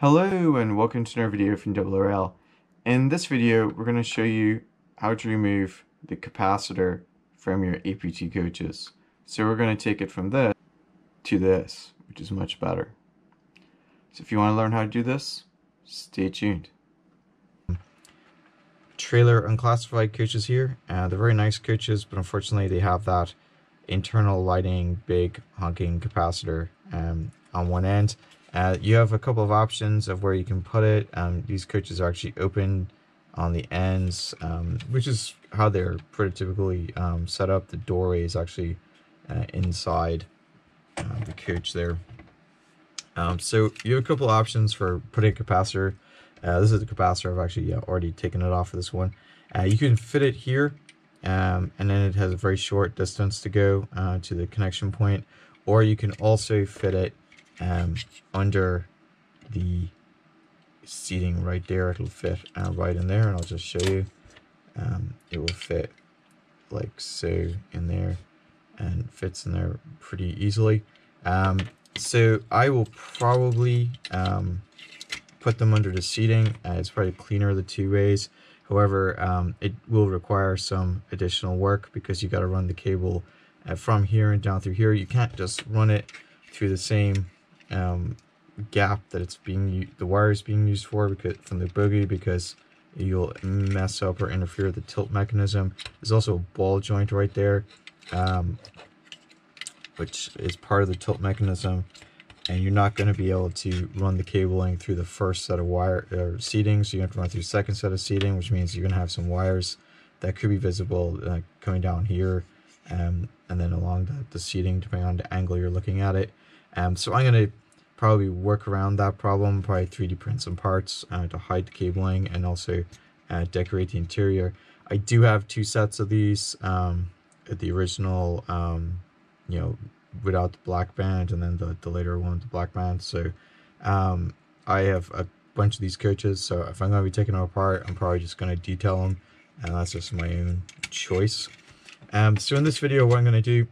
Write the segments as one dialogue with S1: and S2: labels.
S1: Hello and welcome to another video from oorail. In this video we're going to show you how to remove the capacitor from your APT coaches. So we're going to take it from this to this, which is much better. So if you want to learn how to do this, stay tuned.
S2: Trailer unclassified coaches here. Uh, they're very nice coaches, but unfortunately they have that internal lighting big honking capacitor um, on one end. Uh, you have a couple of options of where you can put it. Um, these coaches are actually open on the ends, um, which is how they're pretty typically um, set up. The doorway is actually uh, inside uh, the coach there. Um, so you have a couple options for putting a capacitor. Uh, this is the capacitor. I've actually yeah, already taken it off for this one. Uh, you can fit it here, um, and then it has a very short distance to go uh, to the connection point, or you can also fit it um, under the seating right there. It'll fit uh, right in there, and I'll just show you. Um, it will fit like so in there, and fits in there pretty easily. Um, so I will probably um, put them under the seating. Uh, it's probably cleaner the two ways. However, um, it will require some additional work because you got to run the cable from here and down through here. You can't just run it through the same um, gap that it's being the wire is being used for because from the bogie because you'll mess up or interfere the tilt mechanism. There's also a ball joint right there, um, which is part of the tilt mechanism and you're not going to be able to run the cabling through the first set of wire or seating. So you have to run through the second set of seating which means you're going to have some wires that could be visible uh, coming down here um, and then along the, the seating depending on the angle you're looking at it. Um, so I'm going to probably work around that problem probably 3d print some parts uh, to hide the cabling and also uh, decorate the interior. I do have two sets of these um, the original um, you know without the black band and then the, the later one with the black band. So um, I have a bunch of these coaches. So if I'm going to be taking them apart, I'm probably just going to detail them. And that's just my own choice. Um, so in this video, what I'm going to do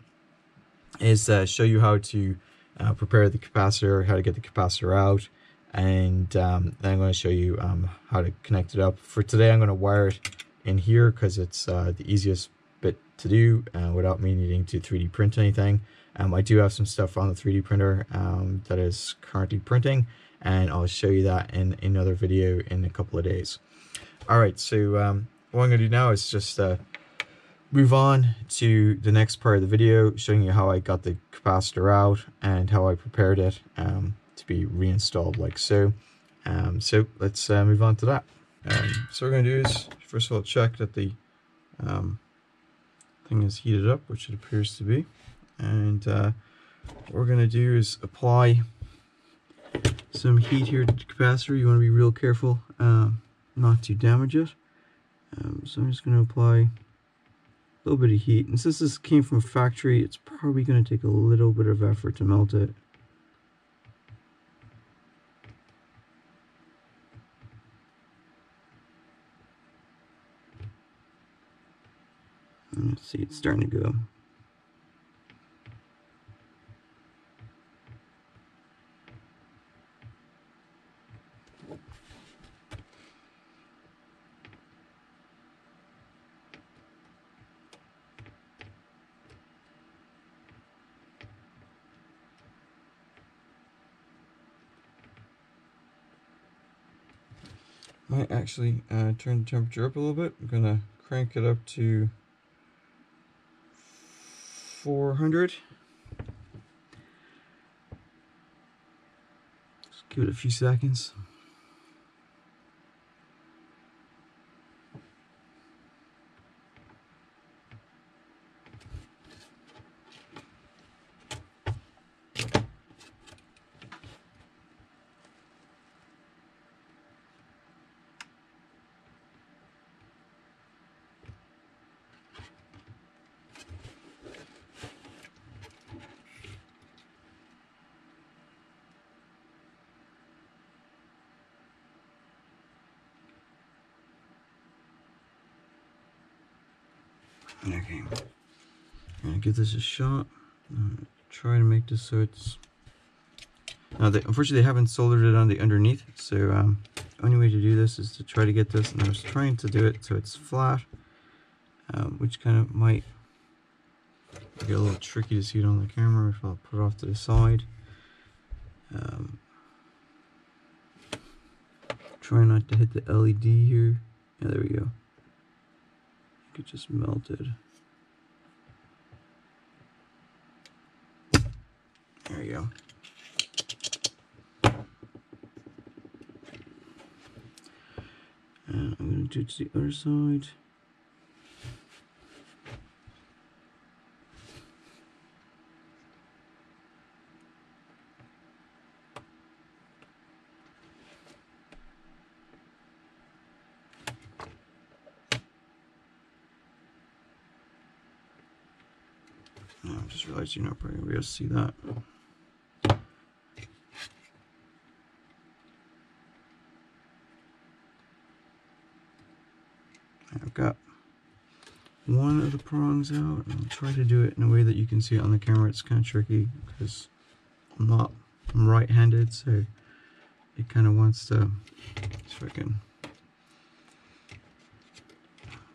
S2: is uh, show you how to uh, prepare the capacitor, how to get the capacitor out, and um, then I'm going to show you um, how to connect it up. For today, I'm going to wire it in here because it's uh, the easiest bit to do uh, without me needing to 3D print anything. Um, I do have some stuff on the 3D printer um, that is currently printing, and I'll show you that in another video in a couple of days. All right, so um, what I'm going to do now is just uh, move on to the next part of the video, showing you how I got the capacitor out and how I prepared it um, to be reinstalled like so. Um, so let's uh, move on to that. Um, so what we're going to do is, first of all, check that the thing is heated up, which it appears to be and uh, what we're going to do is apply some heat here to the capacitor. You want to be real careful uh, not to damage it. Um, so I'm just going to apply a little bit of heat. And since this came from a factory, it's probably going to take a little bit of effort to melt it. Let's see, it's starting to go. might actually uh, turn the temperature up a little bit. I'm gonna crank it up to 400. Just give it a few seconds. Okay. I'm gonna give this a shot. try to make this so it's now they, unfortunately they haven't soldered it on the underneath so um, only way to do this is to try to get this and I was trying to do it so it's flat um, which kind of might get a little tricky to see it on the camera if I'll put it off to the side um, try not to hit the LED here yeah there we go it just melted there you go And I'm going to do it to the other side. You're not probably going to be able to see that. I've got one of the prongs out. I'll try to do it in a way that you can see it on the camera. It's kind of tricky because I'm not, I'm right-handed, so it kind of wants to, if I can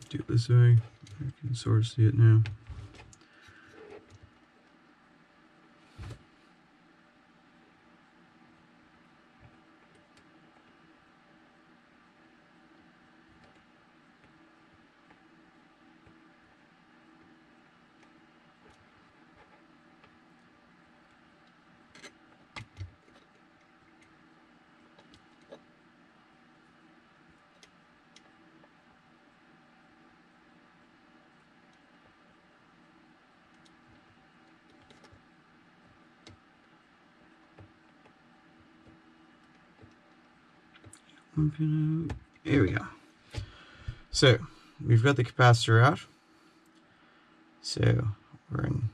S2: do it this way, I can sort of see it now. There we go. So we've got the capacitor out. So we're in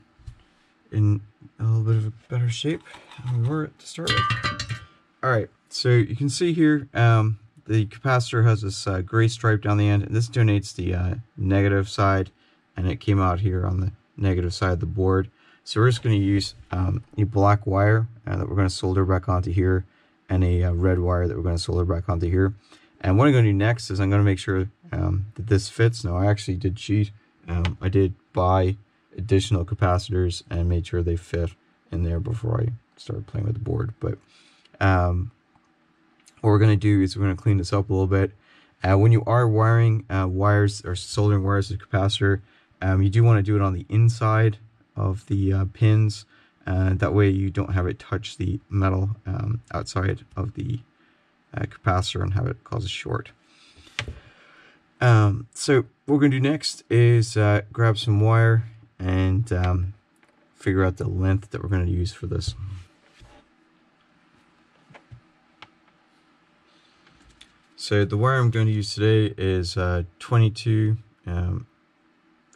S2: in a little bit of a better shape than we were to start with. All right, so you can see here um, the capacitor has this uh, gray stripe down the end, and this donates the uh, negative side, and it came out here on the negative side of the board. So we're just going to use um, a black wire uh, that we're going to solder back onto here, and a uh, red wire that we're going to solder back onto here. And what I'm going to do next is I'm going to make sure um, that this fits. Now, I actually did cheat. Um, I did buy additional capacitors and made sure they fit in there before I started playing with the board. But um, what we're going to do is we're going to clean this up a little bit. Uh, when you are wiring uh, wires or soldering wires to the capacitor, um, you do want to do it on the inside of the uh, pins and that way you don't have it touch the metal um, outside of the uh, capacitor and have it cause a short. Um, so what we're going to do next is uh, grab some wire and um, figure out the length that we're going to use for this. So the wire I'm going to use today is uh, 22 um,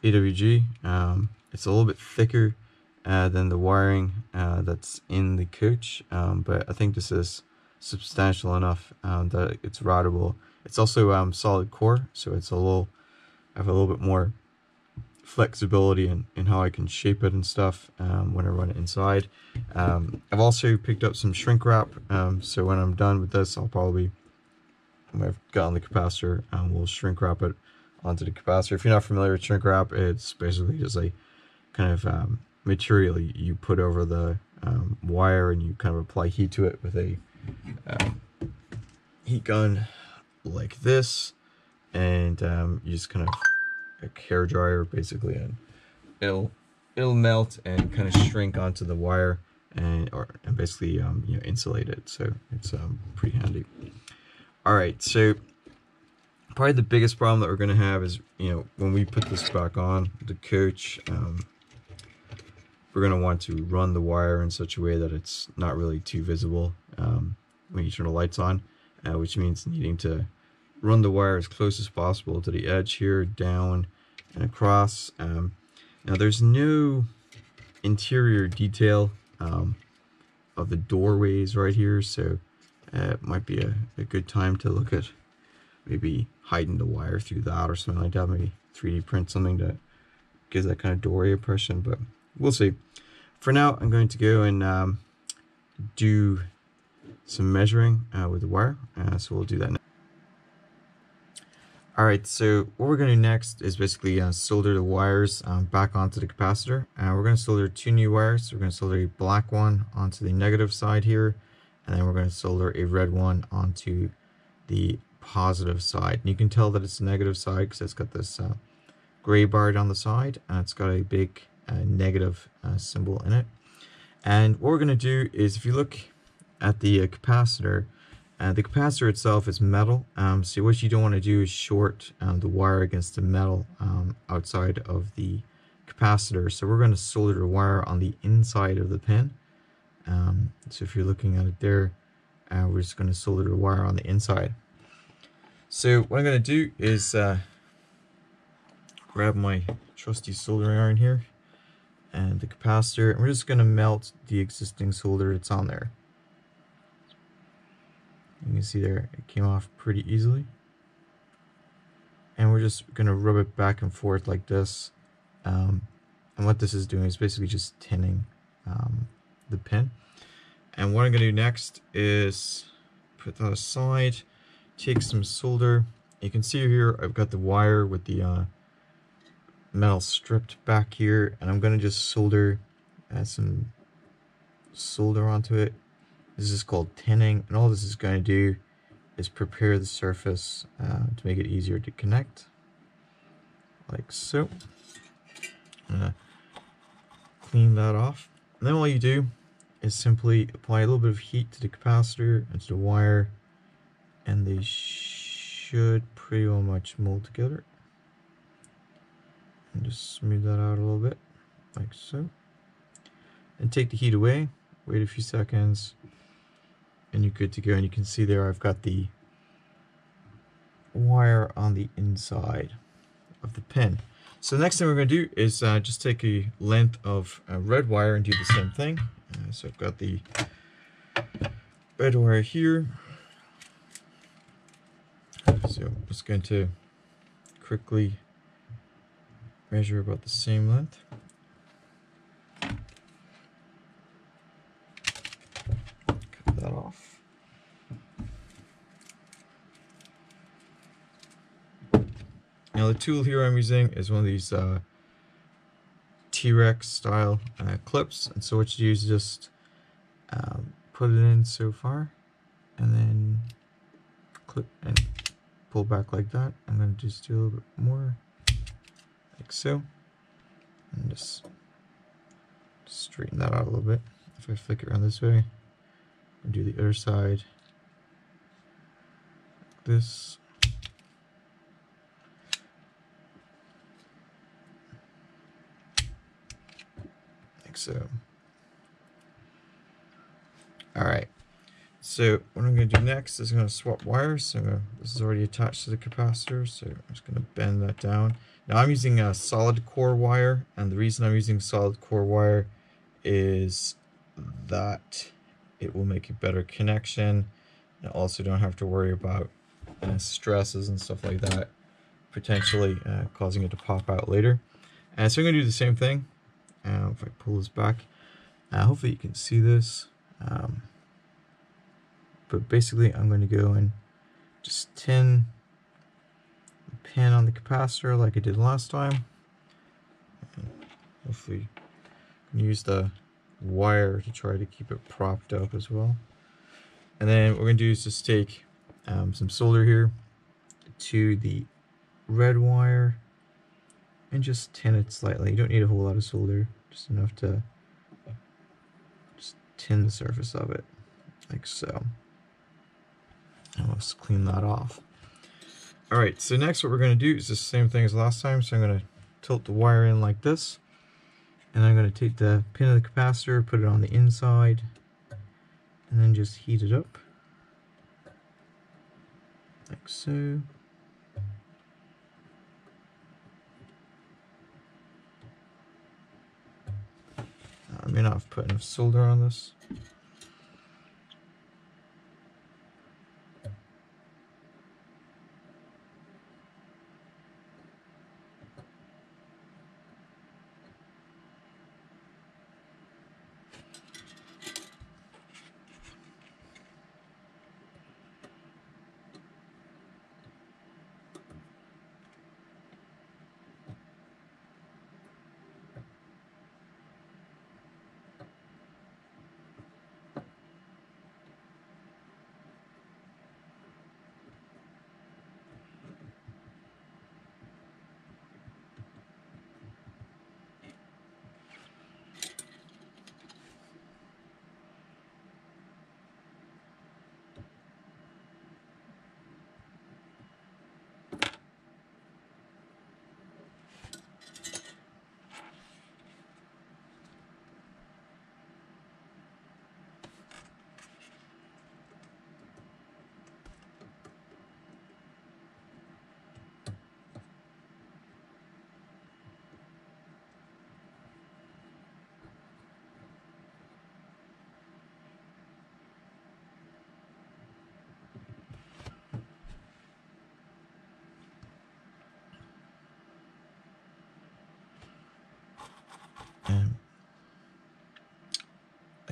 S2: AWG. Um, it's a little bit thicker uh, than the wiring uh, that's in the coach, um, but I think this is substantial enough um, that it's routable. It's also um, solid core, so it's a little, I have a little bit more flexibility in, in how I can shape it and stuff um, when I run it inside. Um, I've also picked up some shrink wrap, um, so when I'm done with this, I'll probably, when I've gotten the capacitor, we'll shrink wrap it onto the capacitor. If you're not familiar with shrink wrap, it's basically just a kind of material you put over the um, wire and you kind of apply heat to it with a um, heat gun like this. And um, you just kind of a hair dryer basically and it'll it'll melt and kind of shrink onto the wire and or and basically um, you know insulate it. So it's um, pretty handy. All right. So probably the biggest problem that we're going to have is you know when we put this back on the coach um, we're going to want to run the wire in such a way that it's not really too visible um, when you turn the lights on, uh, which means needing to run the wire as close as possible to the edge here, down and across. Um, now there's no interior detail um, of the doorways right here, so uh, it might be a, a good time to look at maybe hiding the wire through that or something like that, maybe 3D print something that gives that kind of doorway impression, but we'll see. for now, I'm going to go and um, do some measuring uh, with the wire. Uh, so we'll do that now. Alright, so what we're going to do next is basically uh, solder the wires um, back onto the capacitor. Uh, we're going to solder two new wires. So we're going to solder a black one onto the negative side here, and then we're going to solder a red one onto the positive side. And you can tell that it's the negative side because it's got this uh, gray bar on the side, and it's got a big negative uh, symbol in it. And what we're going to do is, if you look at the uh, capacitor, uh, the capacitor itself is metal, um, so what you don't want to do is short um, the wire against the metal um, outside of the capacitor. So we're going to solder the wire on the inside of the pin. Um, so if you're looking at it there, uh, we're just going to solder the wire on the inside. So what I'm going to do is uh, grab my trusty soldering iron here and the capacitor, and we're just going to melt the existing solder that's on there. You can see there, it came off pretty easily. And we're just going to rub it back and forth like this. Um, and what this is doing is basically just tinning um, the pin. And what I'm going to do next is put that aside, take some solder. You can see here I've got the wire with the uh, metal stripped back here. And I'm going to just solder uh, some solder onto it this is called tinning, and all this is going to do is prepare the surface uh, to make it easier to connect, like so. I'm gonna clean that off. And then all you do is simply apply a little bit of heat to the capacitor and to the wire, and they should pretty well much mold together. Just smooth that out a little bit, like so. And take the heat away, wait a few seconds, and you're good to go. And you can see there I've got the wire on the inside of the pin. So the next thing we're going to do is uh, just take a length of uh, red wire and do the same thing. Uh, so I've got the red wire here. So I'm just going to quickly measure about the same length. Cut that off. Now the tool here I'm using is one of these uh, T-Rex style uh, clips and so what you do is just um, put it in so far and then clip and pull back like that. Going to just do a little bit more like so. And just straighten that out a little bit. If I flick it around this way and do the other side like this. Like so. All right so what I'm going to do next is I'm going to swap wires so this is already attached to the capacitor so I'm just going to bend that down now I'm using a solid core wire and the reason I'm using solid core wire is that it will make a better connection. And also don't have to worry about uh, stresses and stuff like that potentially uh, causing it to pop out later. And so I'm going to do the same thing. Uh, if I pull this back, uh, hopefully you can see this. Um, but basically I'm going to go and just tin the pin on the capacitor like I did last time. And hopefully use the wire to try to keep it propped up as well. And then what we're going to do is just take um, some solder here to the red wire and just tin it slightly. You don't need a whole lot of solder, just enough to just tin the surface of it, like so. Let's clean that off. Alright, so next what we're going to do is the same thing as last time. So I'm going to tilt the wire in like this. And I'm going to take the pin of the capacitor, put it on the inside, and then just heat it up. Like so. I may not have put enough solder on this.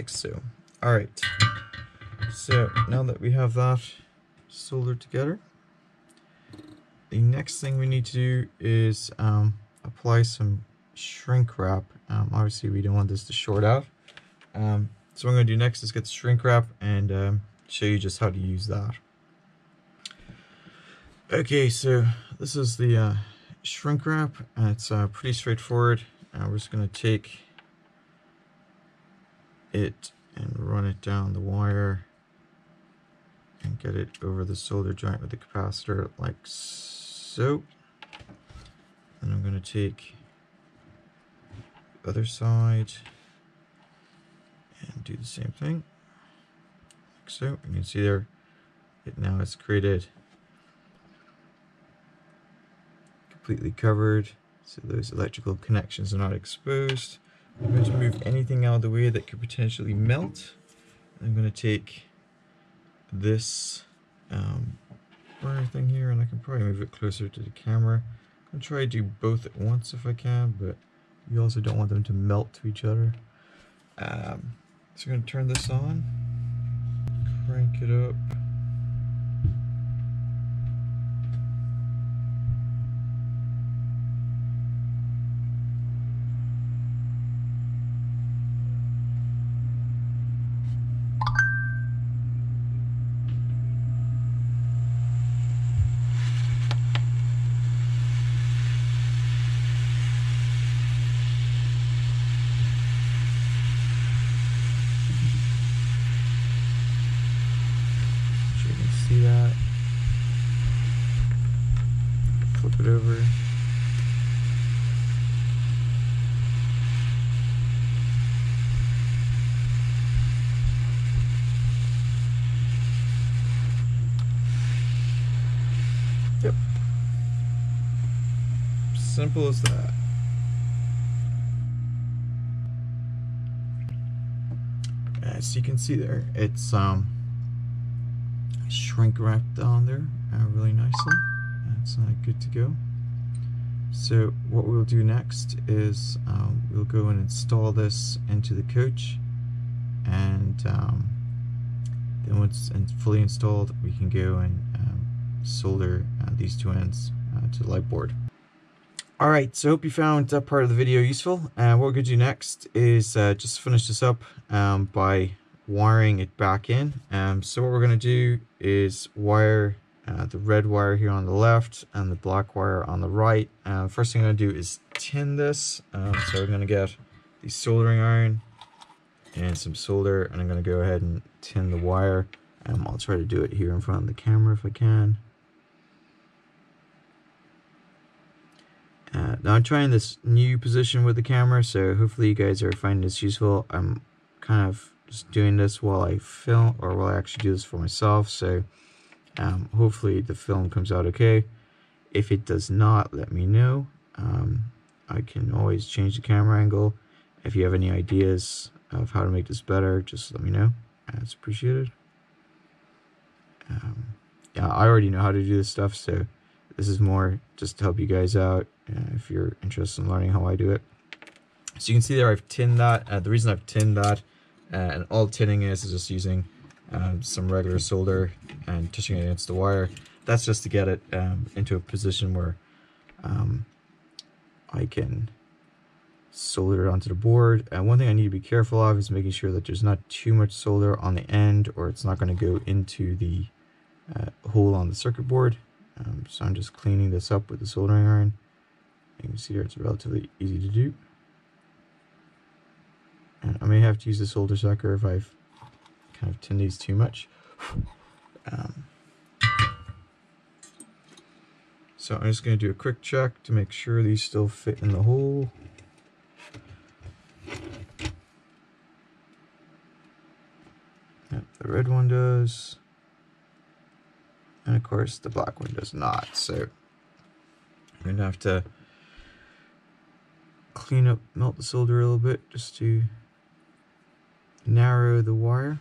S2: Like so. All right, so now that we have that soldered together, the next thing we need to do is um, apply some shrink wrap. Um, obviously, we don't want this to short out. Um, so what I'm going to do next is get the shrink wrap and um, show you just how to use that. Okay, so this is the uh, shrink wrap. Uh, it's uh, pretty straightforward. Uh, we're just going to take it and run it down the wire and get it over the solder joint with the capacitor like so. And I'm going to take the other side and do the same thing like so. You can see there it now has created completely covered so those electrical connections are not exposed. I'm going to move anything out of the way that could potentially melt. I'm going to take this um, wire thing here and I can probably move it closer to the camera. I'm going to try to do both at once if I can, but you also don't want them to melt to each other. Um, so I'm going to turn this on, crank it up. see that. Flip it over. Yep. Simple as that. As you can see there, it's um shrink wrapped on there uh, really nicely. That's uh, good to go. So what we'll do next is um, we'll go and install this into the coach and um, then once it's fully installed we can go and um, solder uh, these two ends uh, to the light board. Alright, so hope you found that part of the video useful. Uh, what we're going to do next is uh, just finish this up um, by wiring it back in. Um, so what we're going to do is wire uh, the red wire here on the left and the black wire on the right. Uh, first thing I'm going to do is tin this. Um, so we're going to get the soldering iron and some solder and I'm going to go ahead and tin the wire. Um, I'll try to do it here in front of the camera if I can. Uh, now I'm trying this new position with the camera, so hopefully you guys are finding this useful. I'm kind of just doing this while I film or while I actually do this for myself so um, hopefully the film comes out okay. If it does not let me know. Um, I can always change the camera angle. If you have any ideas of how to make this better just let me know. That's appreciated. Um, yeah I already know how to do this stuff so this is more just to help you guys out uh, if you're interested in learning how I do it so you can see there I've tinned that uh, the reason I've tinned that uh, and all tinning is is just using um, some regular solder and touching it against the wire. That's just to get it um, into a position where um, I can solder it onto the board. And one thing I need to be careful of is making sure that there's not too much solder on the end or it's not going to go into the uh, hole on the circuit board. Um, so I'm just cleaning this up with the soldering iron. You can see here it's relatively easy to do. And I may have to use the solder sucker if I've kind of tinned these too much. Um, so I'm just going to do a quick check to make sure these still fit in the hole. Yep, the red one does. And of course the black one does not. So I'm going to have to clean up, melt the solder a little bit just to narrow the wire.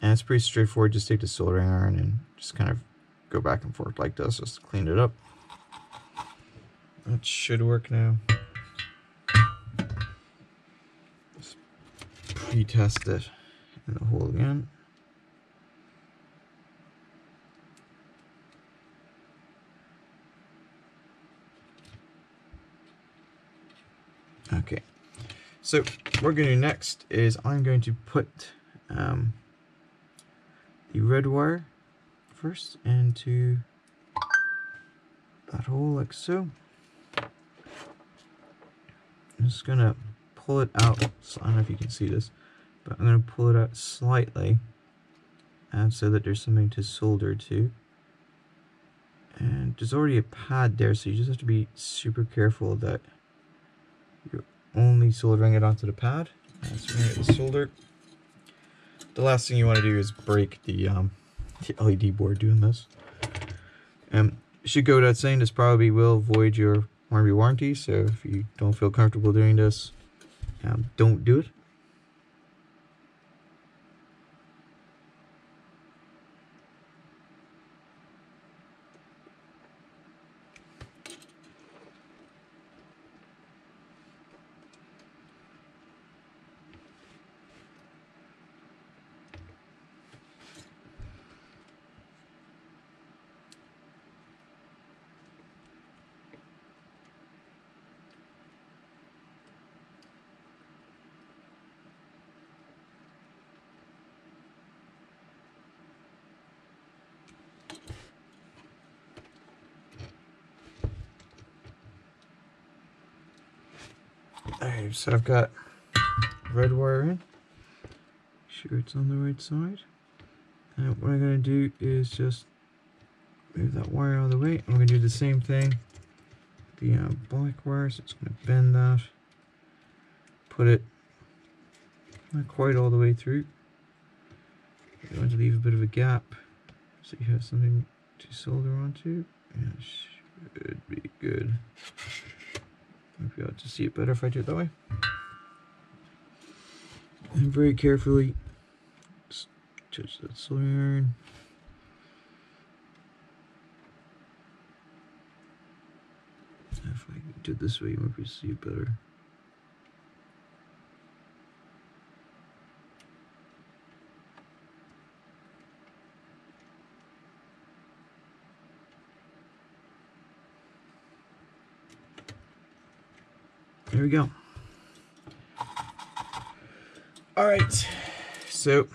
S2: And it's pretty straightforward. Just take the soldering iron and just kind of go back and forth like this just to clean it up. That should work now. Just pre-test it in the hole again. Okay, so what we're going to do next is I'm going to put um, the red wire first into that hole like so. I'm just going to pull it out, so I don't know if you can see this, but I'm going to pull it out slightly and so that there's something to solder to. And there's already a pad there, so you just have to be super careful that you're only soldering it onto the pad. That's right, the solder. The last thing you want to do is break the, um, the LED board doing this. Um, should go without saying, this probably will void your warranty warranty, so if you don't feel comfortable doing this, um, don't do it. So I've got red wire in. Sure it's on the right side. And what I'm going to do is just move that wire out of the way. I'm going to do the same thing. The uh, black wire, so it's going to bend that. Put it not quite all the way through. I'm going to leave a bit of a gap so you have something to solder onto. Yeah, should be good. Might be able to see it better if I do it that way. And very carefully touch that soldering. If I do it this way, you might be able to see it better. There we go. All right, so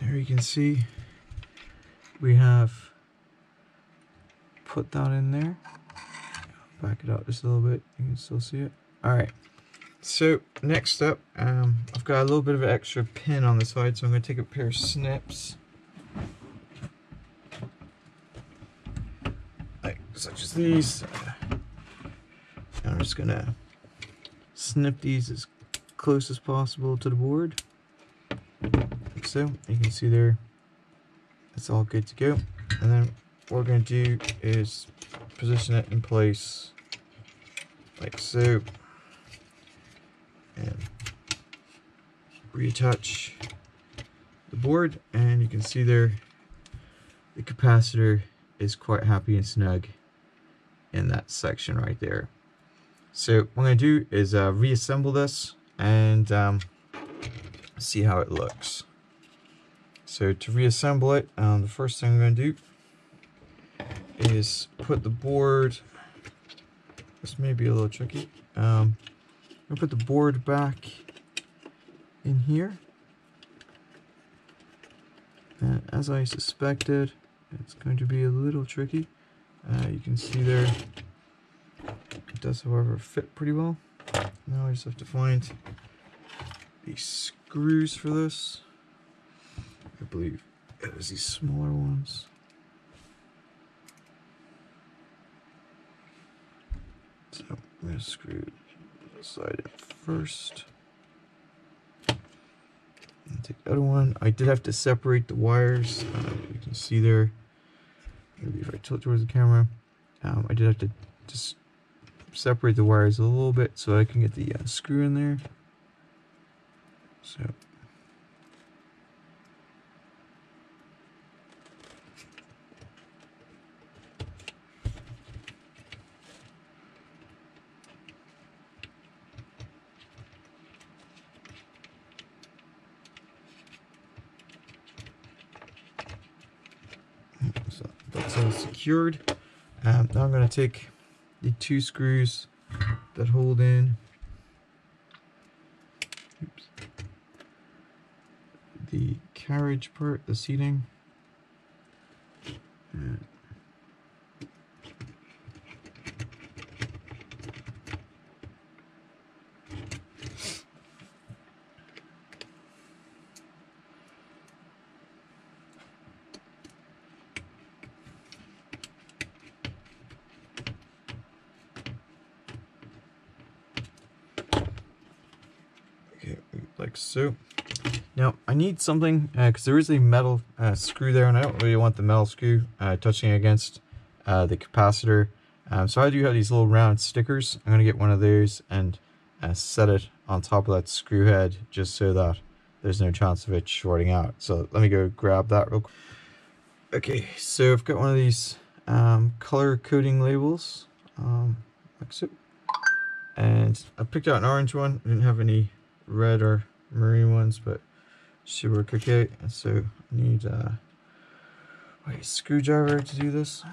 S2: there you can see we have put that in there. Back it up just a little bit, you can still see it. All right, so next up, um, I've got a little bit of an extra pin on the side, so I'm going to take a pair of snips. Like, such as these. I'm just going to snip these as close as possible to the board. Like so, you can see there, it's all good to go. And then what we're going to do is position it in place like so. And reattach the board and you can see there the capacitor is quite happy and snug in that section right there. So what I'm going to do is uh, reassemble this and um, see how it looks. So to reassemble it, um, the first thing I'm going to do is put the board, this may be a little tricky, um, I'm going to put the board back in here. And as I suspected, it's going to be a little tricky. Uh, you can see there does, however, fit pretty well. Now I just have to find the screws for this. I believe it was these smaller ones. So I'm going to screw the side in first. And take the other one. I did have to separate the wires. Uh, you can see there. Maybe if I tilt towards the camera. Um, I did have to just separate the wires a little bit so I can get the uh, screw in there. So. So that's all secured. Um, now I'm going to take the two screws that hold in oops, the carriage part, the seating. And Okay, like so. Now, I need something, because uh, there is a metal uh, screw there, and I don't really want the metal screw uh, touching against uh, the capacitor. Um, so I do have these little round stickers. I'm going to get one of those and uh, set it on top of that screw head, just so that there's no chance of it shorting out. So let me go grab that real quick. Okay, so I've got one of these um, color coding labels, um, like so. And I picked out an orange one. I didn't have any red or marine ones, but should work okay. And So I need uh, a screwdriver to do this.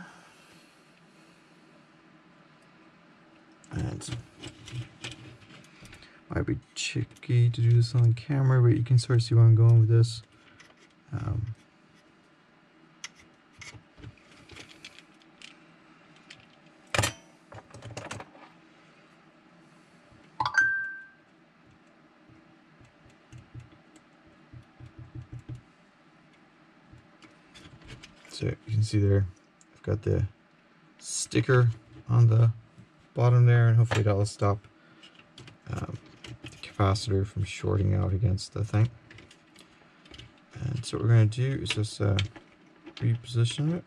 S2: And might be tricky to do this on camera, but you can sort of see where I'm going with this. Um, So you can see there, I've got the sticker on the bottom there, and hopefully that'll stop um, the capacitor from shorting out against the thing. And so what we're going to do is just uh, reposition it.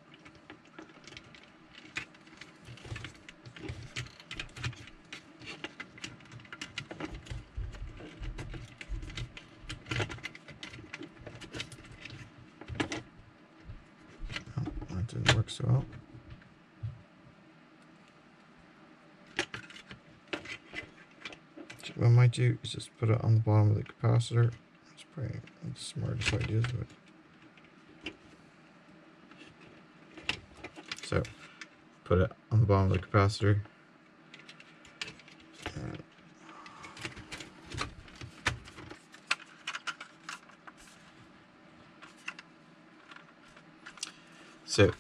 S2: didn't work so well. So what I might do is just put it on the bottom of the capacitor. It's the smartest ideas, but so put it on the bottom of the capacitor. So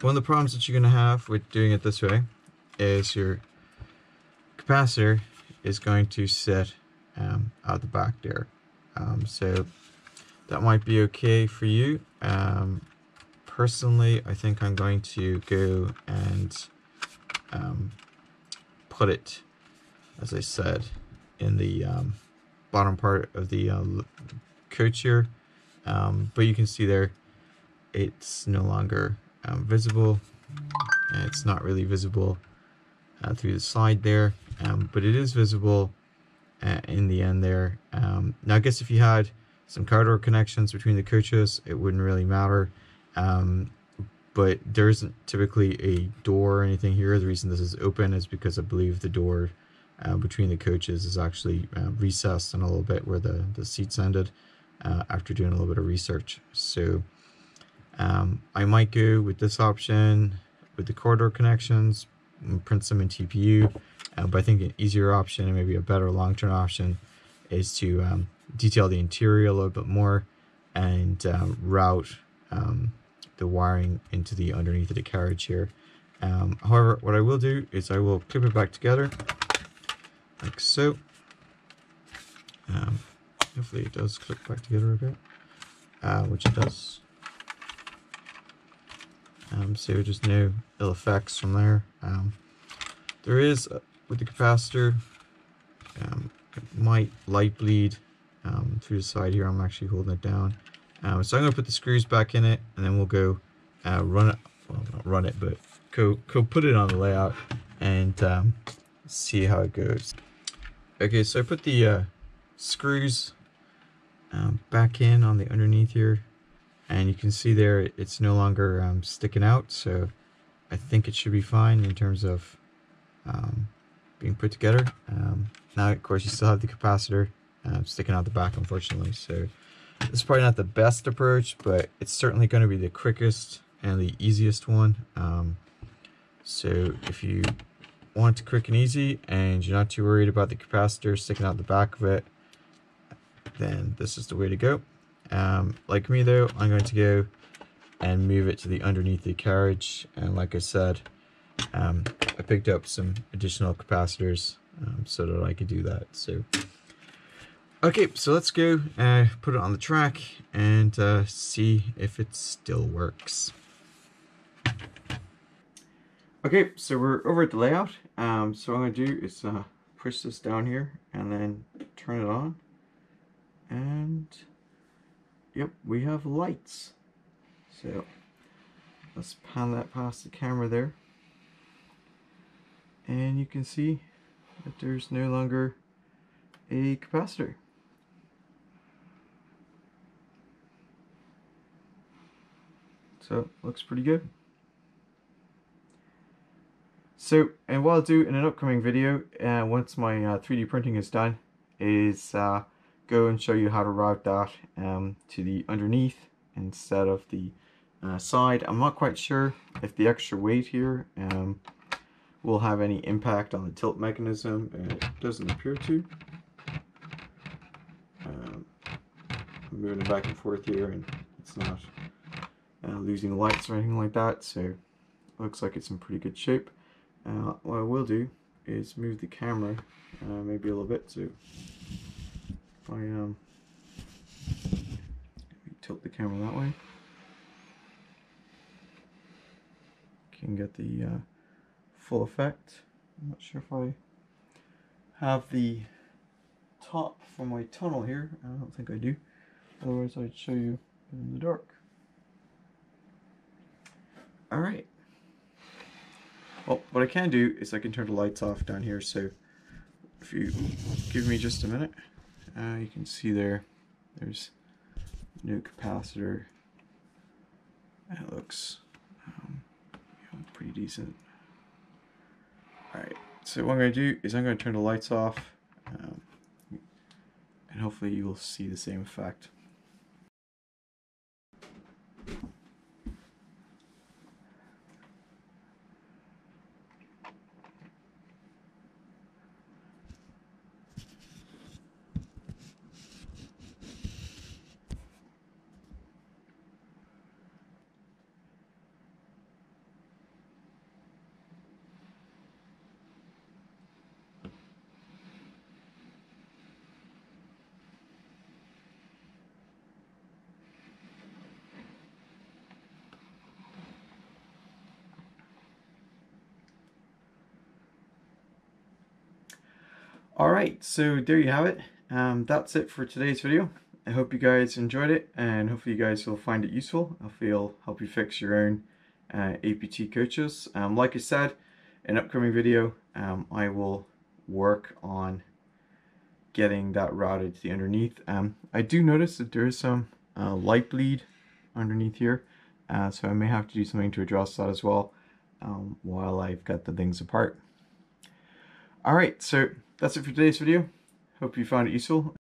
S2: one of the problems that you're going to have with doing it this way is your capacitor is going to sit um, out the back there. Um, so that might be okay for you. Um, personally, I think I'm going to go and um, put it, as I said, in the um, bottom part of the uh, coach here. Um, but you can see there, it's no longer visible it's not really visible uh, through the side there um, but it is visible uh, in the end there. Um, now I guess if you had some corridor connections between the coaches it wouldn't really matter. Um, but there isn't typically a door or anything here. The reason this is open is because I believe the door uh, between the coaches is actually uh, recessed in a little bit where the, the seats ended uh, after doing a little bit of research. So um, I might go with this option with the corridor connections, print some in TPU, uh, but I think an easier option and maybe a better long-term option is to um, detail the interior a little bit more and um, route um, the wiring into the underneath of the carriage here. Um, however, what I will do is I will clip it back together like so. Um, hopefully it does clip back together a bit, uh, which it does. Um, so just no ill effects from there. There is, with the capacitor, um, might light bleed um, through the side here. I'm actually holding it down. Um, so I'm going to put the screws back in it, and then we'll go uh, run it, well, not run it, but go, go put it on the layout and um, see how it goes. Okay, so I put the uh, screws back in on the underneath here and you can see there it's no longer um, sticking out so I think it should be fine in terms of um, being put together um, now of course you still have the capacitor uh, sticking out the back unfortunately so this is probably not the best approach but it's certainly going to be the quickest and the easiest one. Um, so if you want it quick and easy and you're not too worried about the capacitor sticking out the back of it, then this is the way to go. Um, like me though, I'm going to go and move it to the underneath the carriage. And like I said, um, I picked up some additional capacitors um, so that I could do that. So, okay, so let's go uh, put it on the track and uh, see if it still works.
S1: Okay, so we're over at the layout. Um, so what I'm to do is uh, push this down here and then turn it on. And, yep, we have lights. So, let's pan that past the camera there. And you can see that there's no longer a capacitor. So, looks pretty good. So, and what I'll do in an upcoming video, uh, once my uh, 3D printing is done, is uh, go and show you how to route that um, to the underneath instead of the uh, side. I'm not quite sure if the extra weight here um, will have any impact on the tilt mechanism. It doesn't appear to. Um, I'm moving it back and forth here and it's not uh, losing lights or anything like that, so looks like it's in pretty good shape. Uh, what I will do is move the camera uh, maybe a little bit so if I um, tilt the camera that way can get the uh, full effect. I'm not sure if I have the top for my tunnel here. I don't think I do. Otherwise I'd show you in the dark. Alright. Well, what I can do is I can turn the lights off down here, so if you give me just a minute, uh, you can see there, there's new capacitor. It looks um, you know, pretty decent. Alright, so what I'm going to do is I'm going to turn the lights off, um, and hopefully you will see the same effect. Alright, so there you have it. Um, that's it for today's video. I hope you guys enjoyed it and hopefully you guys will find it useful. Hopefully it'll help you fix your own uh, APT coaches. Um, like I said, in an upcoming video, um, I will work on getting that routed to the underneath. Um, I do notice that there is some uh, light bleed underneath here, uh, so I may have to do something to address that as well um, while I've got the things apart. Alright, so that's it for today's video. Hope you found it useful